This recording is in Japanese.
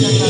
なんか